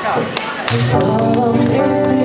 I'm in.